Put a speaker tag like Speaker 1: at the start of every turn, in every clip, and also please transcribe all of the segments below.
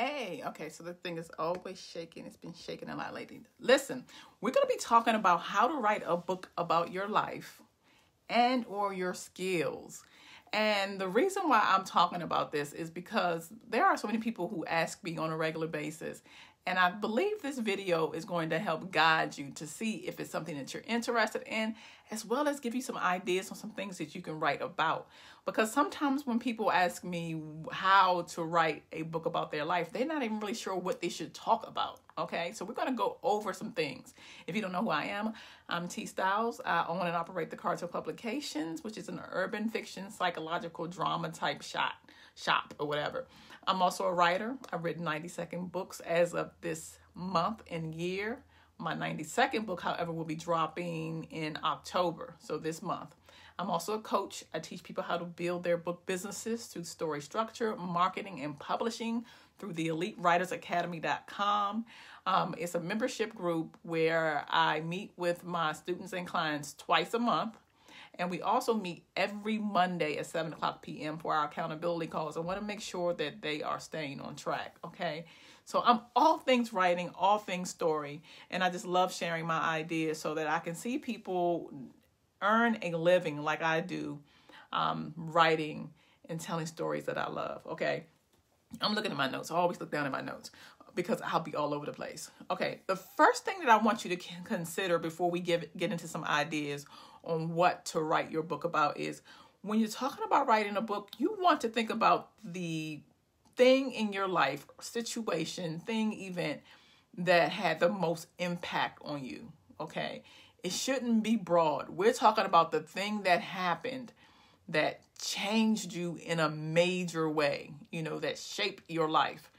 Speaker 1: Hey, okay, so the thing is always shaking. It's been shaking a lot lately. Listen, we're going to be talking about how to write a book about your life and or your skills. And the reason why I'm talking about this is because there are so many people who ask me on a regular basis and I believe this video is going to help guide you to see if it's something that you're interested in, as well as give you some ideas on some things that you can write about. Because sometimes when people ask me how to write a book about their life, they're not even really sure what they should talk about. Okay, so we're going to go over some things. If you don't know who I am, I'm T Styles. I own and operate the Cartel Publications, which is an urban fiction psychological drama type shot shop or whatever. I'm also a writer. I've written 92nd books as of this month and year. My 92nd book, however, will be dropping in October, so this month. I'm also a coach. I teach people how to build their book businesses through story structure, marketing, and publishing through the elitewritersacademy.com. Um, it's a membership group where I meet with my students and clients twice a month. And we also meet every Monday at 7 o'clock p.m. for our accountability calls. I want to make sure that they are staying on track. Okay. So I'm all things writing, all things story. And I just love sharing my ideas so that I can see people earn a living like I do, um, writing and telling stories that I love. Okay. I'm looking at my notes. I always look down at my notes because I'll be all over the place. Okay, the first thing that I want you to consider before we give get into some ideas on what to write your book about is when you're talking about writing a book, you want to think about the thing in your life, situation, thing, event that had the most impact on you. Okay. It shouldn't be broad. We're talking about the thing that happened that changed you in a major way, you know, that shaped your life.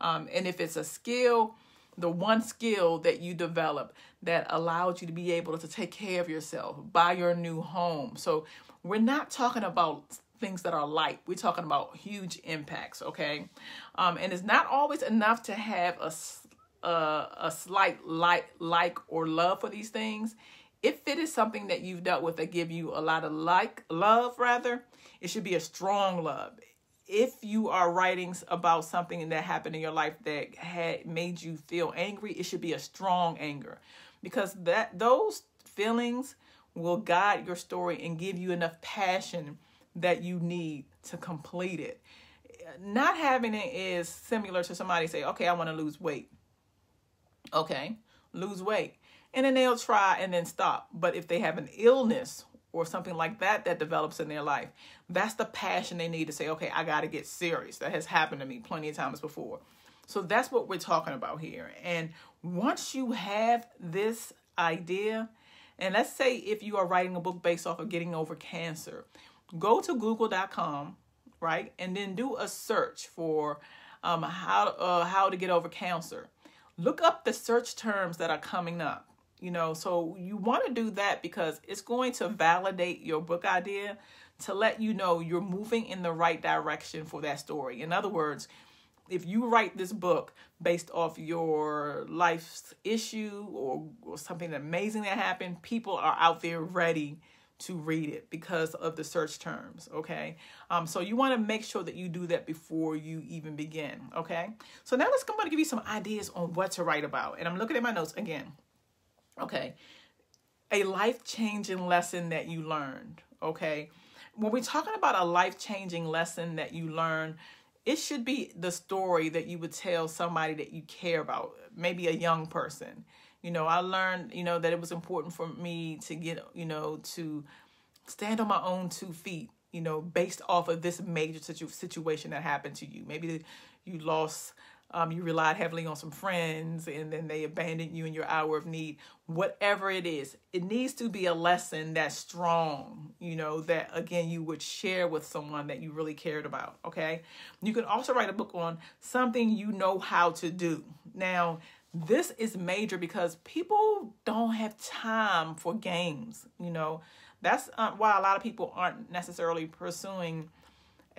Speaker 1: Um, and if it's a skill, the one skill that you develop that allows you to be able to take care of yourself, buy your new home. So we're not talking about things that are light. We're talking about huge impacts, okay? Um, and it's not always enough to have a, a, a slight like, like or love for these things. If it is something that you've dealt with that give you a lot of like, love rather, it should be a strong love if you are writing about something that happened in your life that had made you feel angry, it should be a strong anger because that those feelings will guide your story and give you enough passion that you need to complete it. Not having it is similar to somebody say, "Okay, I want to lose weight." Okay, lose weight. And then they'll try and then stop. But if they have an illness or something like that that develops in their life. That's the passion they need to say, okay, I got to get serious. That has happened to me plenty of times before. So that's what we're talking about here. And once you have this idea, and let's say if you are writing a book based off of getting over cancer, go to google.com, right? And then do a search for um, how, uh, how to get over cancer. Look up the search terms that are coming up you know so you want to do that because it's going to validate your book idea to let you know you're moving in the right direction for that story. In other words if you write this book based off your life's issue or, or something amazing that happened people are out there ready to read it because of the search terms okay? Um, so you want to make sure that you do that before you even begin okay? So now let's come on to give you some ideas on what to write about. And i'm looking at my notes again Okay. A life changing lesson that you learned. Okay. When we're talking about a life changing lesson that you learned, it should be the story that you would tell somebody that you care about, maybe a young person. You know, I learned, you know, that it was important for me to get, you know, to stand on my own two feet, you know, based off of this major situ- situation that happened to you. Maybe you lost um, you relied heavily on some friends and then they abandoned you in your hour of need. Whatever it is it needs to be a lesson that's strong you know that again you would share with someone that you really cared about okay? You can also write a book on something you know how to do. Now this is major because people don't have time for games you know? That's uh, why a lot of people aren't necessarily pursuing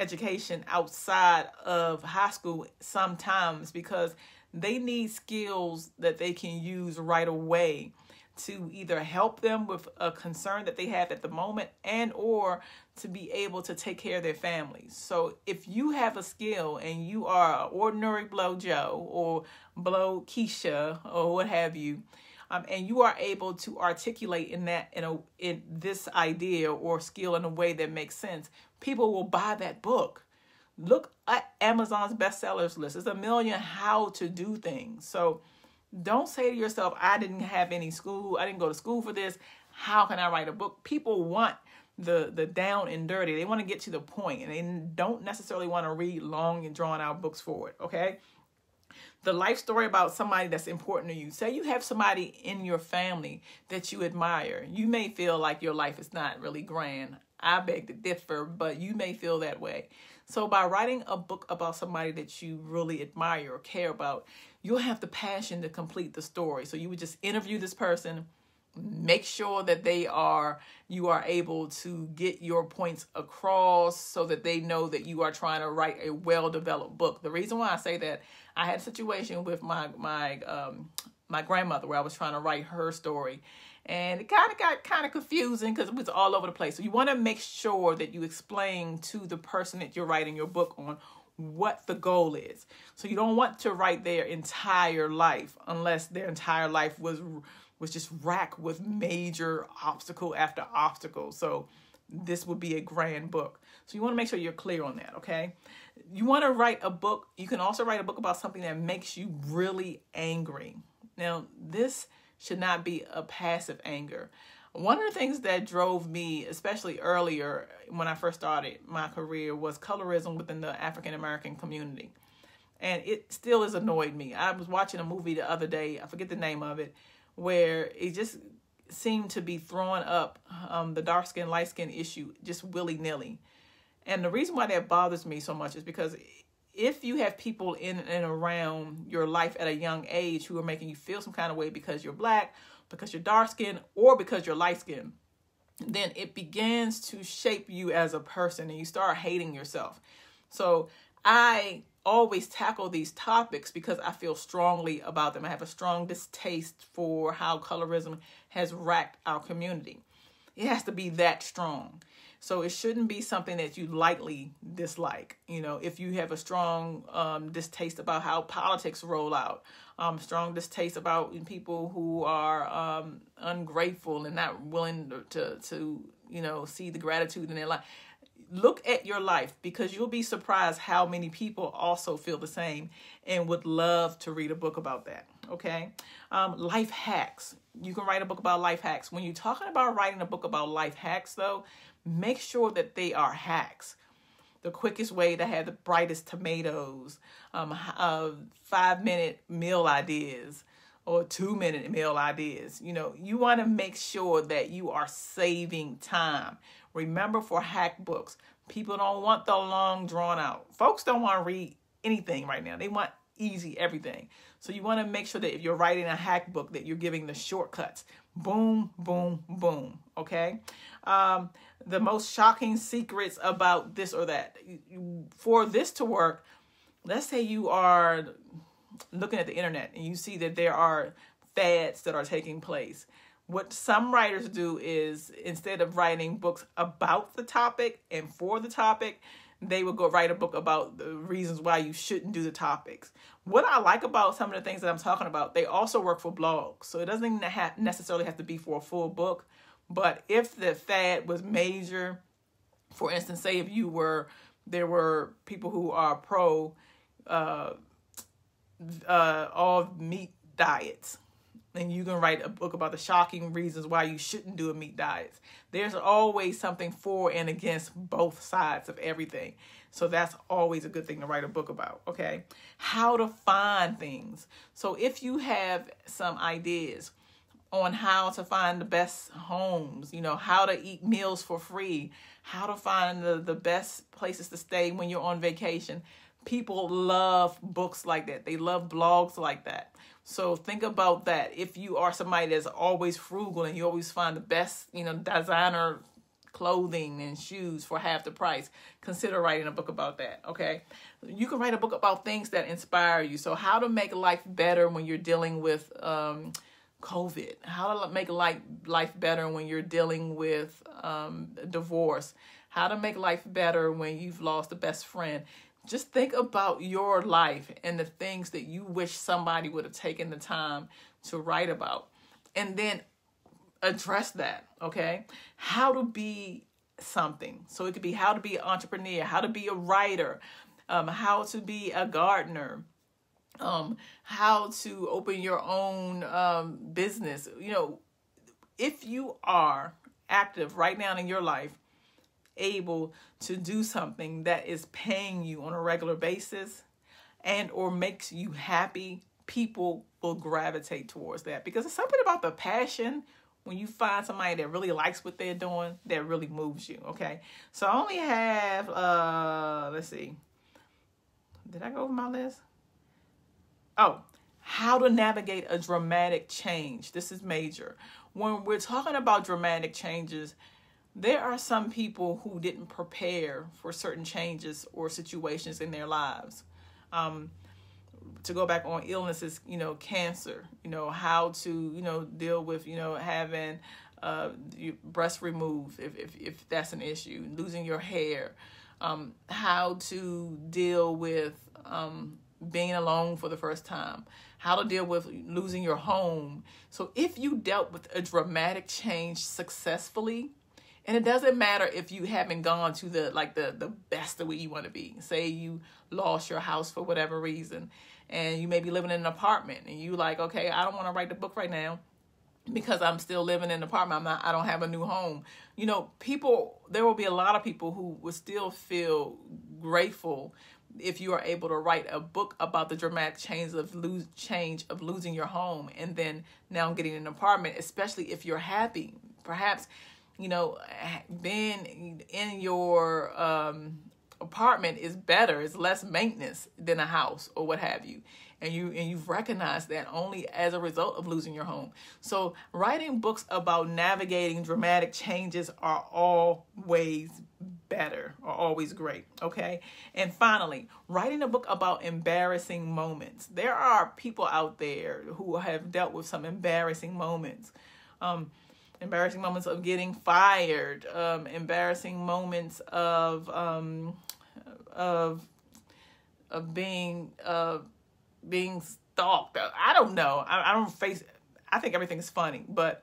Speaker 1: education outside of high school sometimes because they need skills that they can use right away to either help them with a concern that they have at the moment and or to be able to take care of their families. So if you have a skill and you are an ordinary blow Joe or blow Keisha or what have you, um, and you are able to articulate in that in a in this idea or skill in a way that makes sense, people will buy that book. Look at Amazon's bestsellers list. It's a million how to do things. So don't say to yourself, I didn't have any school, I didn't go to school for this. How can I write a book? People want the the down and dirty. They want to get to the point and they don't necessarily want to read long and drawn out books for it. Okay the life story about somebody that's important to you. Say you have somebody in your family that you admire. You may feel like your life is not really grand. I beg to differ, but you may feel that way. So by writing a book about somebody that you really admire or care about, you'll have the passion to complete the story. So you would just interview this person, make sure that they are you are able to get your points across so that they know that you are trying to write a well-developed book. The reason why I say that I had a situation with my my um, my grandmother where I was trying to write her story, and it kind of got kind of confusing because it was all over the place. So you want to make sure that you explain to the person that you're writing your book on what the goal is. So you don't want to write their entire life unless their entire life was was just racked with major obstacle after obstacle. So this would be a grand book. So you want to make sure you're clear on that, okay? You want to write a book. You can also write a book about something that makes you really angry. Now, this should not be a passive anger. One of the things that drove me, especially earlier when I first started my career, was colorism within the African American community. And it still has annoyed me. I was watching a movie the other day, I forget the name of it, where it just seemed to be throwing up um, the dark skin, light skin issue just willy nilly. And the reason why that bothers me so much is because if you have people in and around your life at a young age who are making you feel some kind of way because you're black, because you're dark skinned, or because you're light skinned, then it begins to shape you as a person and you start hating yourself. So I always tackle these topics because I feel strongly about them. I have a strong distaste for how colorism has racked our community. It has to be that strong. So it shouldn't be something that you lightly dislike. You know, if you have a strong um, distaste about how politics roll out, um, strong distaste about people who are um, ungrateful and not willing to, to, you know, see the gratitude in their life look at your life because you'll be surprised how many people also feel the same and would love to read a book about that. Okay. Um, life hacks. You can write a book about life hacks. When you're talking about writing a book about life hacks, though, make sure that they are hacks. The quickest way to have the brightest tomatoes, um, uh, five minute meal ideas, or two minute meal ideas. You know, you want to make sure that you are saving time. Remember for hack books, people don't want the long drawn out. Folks don't want to read anything right now. They want easy everything. So you want to make sure that if you're writing a hack book that you're giving the shortcuts. Boom, boom, boom. Okay. Um, the most shocking secrets about this or that. For this to work, let's say you are looking at the internet and you see that there are fads that are taking place what some writers do is instead of writing books about the topic and for the topic, they would go write a book about the reasons why you shouldn't do the topics. What I like about some of the things that I'm talking about, they also work for blogs. So it doesn't have necessarily have to be for a full book. But if the fad was major, for instance, say if you were, there were people who are pro uh, uh, all meat diets and you can write a book about the shocking reasons why you shouldn't do a meat diet. There's always something for and against both sides of everything. So that's always a good thing to write a book about, okay? How to find things. So if you have some ideas on how to find the best homes, you know, how to eat meals for free, how to find the, the best places to stay when you're on vacation, people love books like that. They love blogs like that. So think about that. If you are somebody that's always frugal and you always find the best, you know, designer clothing and shoes for half the price, consider writing a book about that, okay? You can write a book about things that inspire you. So how to make life better when you're dealing with um, COVID, how to make life life better when you're dealing with um, divorce, how to make life better when you've lost a best friend. Just think about your life and the things that you wish somebody would have taken the time to write about, and then address that. Okay, how to be something. So it could be how to be an entrepreneur, how to be a writer, um, how to be a gardener, um, how to open your own um, business. You know, if you are active right now in your life, able to do something that is paying you on a regular basis and or makes you happy, people will gravitate towards that because it's something about the passion when you find somebody that really likes what they're doing that really moves you okay so i only have uh let's see did i go over my list Oh, how to navigate a dramatic change. This is major. When we're talking about dramatic changes, there are some people who didn't prepare for certain changes or situations in their lives. Um, to go back on illnesses, you know, cancer, you know, how to, you know, deal with, you know, having uh, breast removed if, if, if that's an issue, losing your hair, um, how to deal with um, being alone for the first time, how to deal with losing your home. So if you dealt with a dramatic change successfully, and it doesn't matter if you haven't gone to the like the the best of where you want to be. Say you lost your house for whatever reason, and you may be living in an apartment, and you like, okay, I don't want to write the book right now because I'm still living in an apartment. I'm not. I don't have a new home. You know, people. There will be a lot of people who will still feel grateful if you are able to write a book about the dramatic change of lose change of losing your home and then now getting an apartment, especially if you're happy. Perhaps, you know, being in your um, apartment is better, it's less maintenance than a house or what have you and you and you've recognized that only as a result of losing your home. So writing books about navigating dramatic changes are always better or always great, okay? And finally, writing a book about embarrassing moments. There are people out there who have dealt with some embarrassing moments. Um, embarrassing moments of getting fired, um, embarrassing moments of um, of of being uh, being stalked. I don't know. I, I don't face. I think everything is funny, but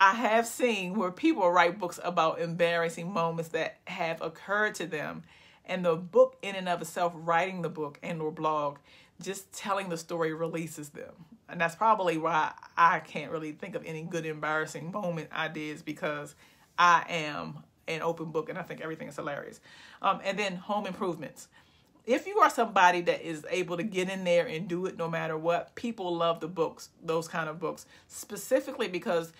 Speaker 1: I have seen where people write books about embarrassing moments that have occurred to them, and the book in and of itself, writing the book and or blog, just telling the story releases them. And that's probably why I can't really think of any good embarrassing moment ideas because I am an open book and I think everything is hilarious. Um, and then home improvements if you are somebody that is able to get in there and do it no matter what, people love the books, those kind of books, specifically because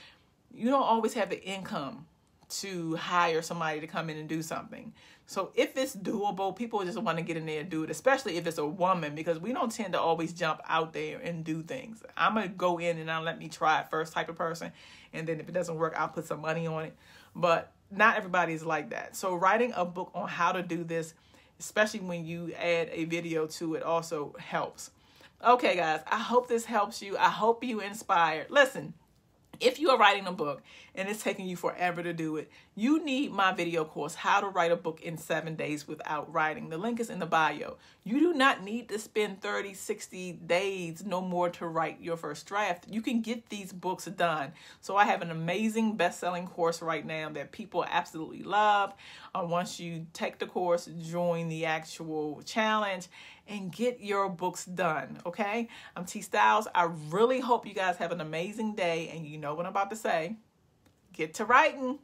Speaker 1: you don't always have the income to hire somebody to come in and do something. So if it's doable, people just want to get in there and do it, especially if it's a woman, because we don't tend to always jump out there and do things. I'm gonna go in and I'll let me try it first type of person, and then if it doesn't work, I'll put some money on it. But not everybody is like that. So writing a book on how to do this especially when you add a video to it also helps. Okay, guys, I hope this helps you. I hope you inspired. Listen, if you are writing a book and it's taking you forever to do it, you need my video course, How to Write a Book in Seven Days Without Writing. The link is in the bio. You do not need to spend 30, 60 days, no more, to write your first draft. You can get these books done. So I have an amazing best-selling course right now that people absolutely love. Uh, once you take the course, join the actual challenge, and get your books done. Okay, I'm T Styles. I really hope you guys have an amazing day, and you know what I'm about to say. Get to writing.